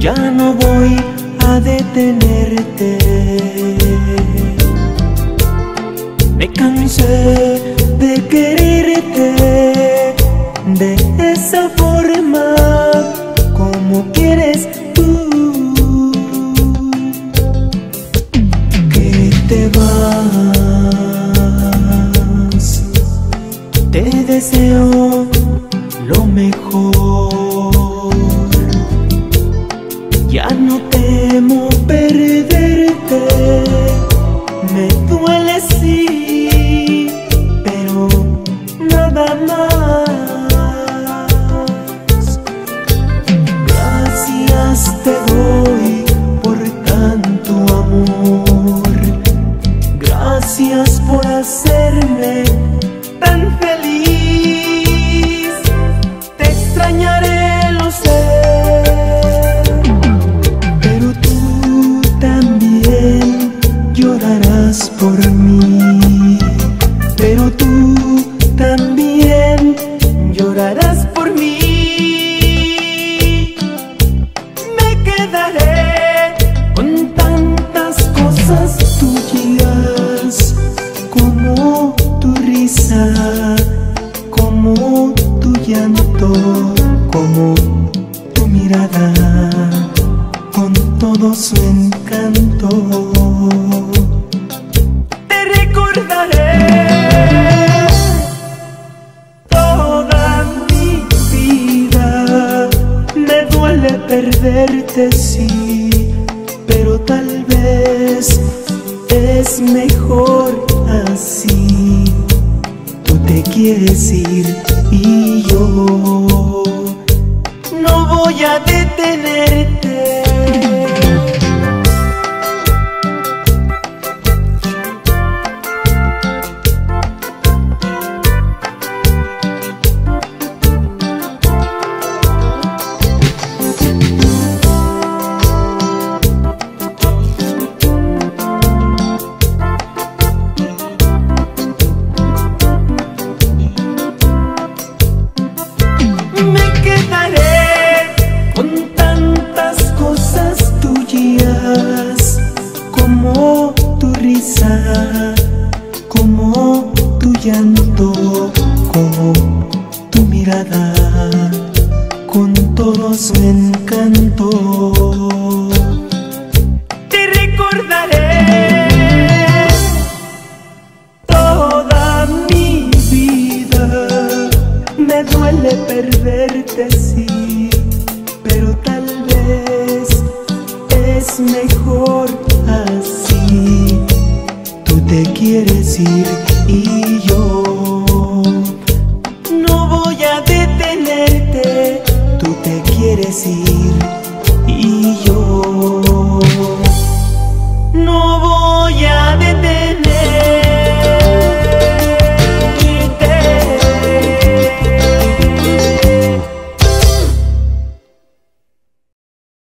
ya no voy a detenerte. Me cansé de quererte de esa forma como quieres tú. Que te vas, te deseo lo mejor. Ya no temo perderte, me duele sí, pero nada más. Gracias te doy por tanto amor, gracias por hacerme tan feliz. Te extrañaré, como tu risa, como tu llanto, como tu mirada, con todo su encanto. Te recordaré toda mi vida. Me duele perderte, sí, pero tal vez es mejor así. Quieres ir y yo no voy a detenerte. Como tu mirada, con todo su encanto. Te recordaré toda mi vida. Me duele perderte, sí, pero tal vez es mejor así. Tú te quieres ir y yo